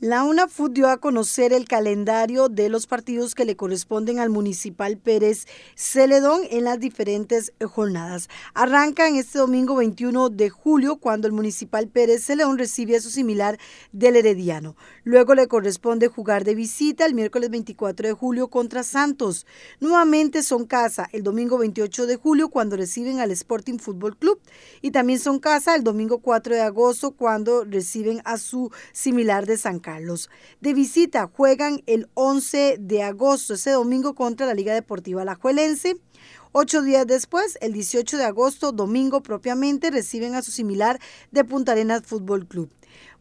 La UNAFUT dio a conocer el calendario de los partidos que le corresponden al Municipal Pérez Celedón en las diferentes jornadas. Arranca en este domingo 21 de julio cuando el Municipal Pérez Celedón recibe a su similar del Herediano. Luego le corresponde jugar de visita el miércoles 24 de julio contra Santos. Nuevamente son casa el domingo 28 de julio cuando reciben al Sporting Fútbol Club y también son casa el domingo 4 de agosto cuando reciben a su similar de San Carlos. Carlos. De visita juegan el 11 de agosto, ese domingo, contra la Liga Deportiva Alajuelense. Ocho días después, el 18 de agosto, domingo propiamente, reciben a su similar de Punta Arenas Fútbol Club.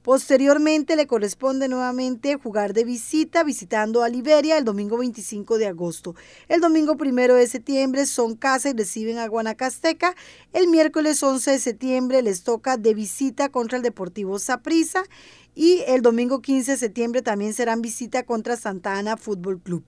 Posteriormente le corresponde nuevamente jugar de visita visitando a Liberia el domingo 25 de agosto. El domingo 1 de septiembre son casa y reciben a Guanacasteca. El miércoles 11 de septiembre les toca de visita contra el Deportivo Saprissa y el domingo 15 de septiembre también serán visita contra Santa Ana Fútbol Club.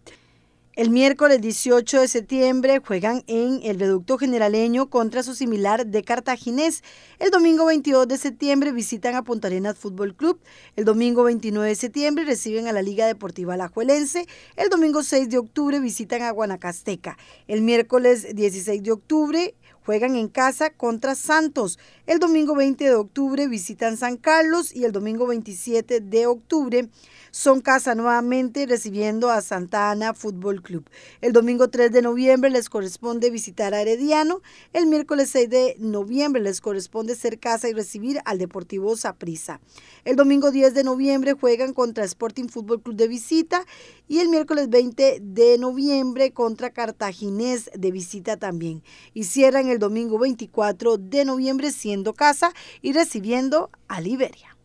El miércoles 18 de septiembre juegan en el Reducto Generaleño contra su similar de Cartaginés. El domingo 22 de septiembre visitan a Punta Arenas Fútbol Club. El domingo 29 de septiembre reciben a la Liga Deportiva Alajuelense. El domingo 6 de octubre visitan a Guanacasteca. El miércoles 16 de octubre juegan en casa contra Santos. El domingo 20 de octubre visitan San Carlos y el domingo 27 de octubre son casa nuevamente recibiendo a Santa Ana Club. El domingo 3 de noviembre les corresponde visitar a Herediano. El miércoles 6 de noviembre les corresponde ser casa y recibir al Deportivo Saprissa. El domingo 10 de noviembre juegan contra Sporting Fútbol Club de visita y el miércoles 20 de noviembre contra Cartaginés de visita también. Y cierran el domingo 24 de noviembre siendo casa y recibiendo a Liberia.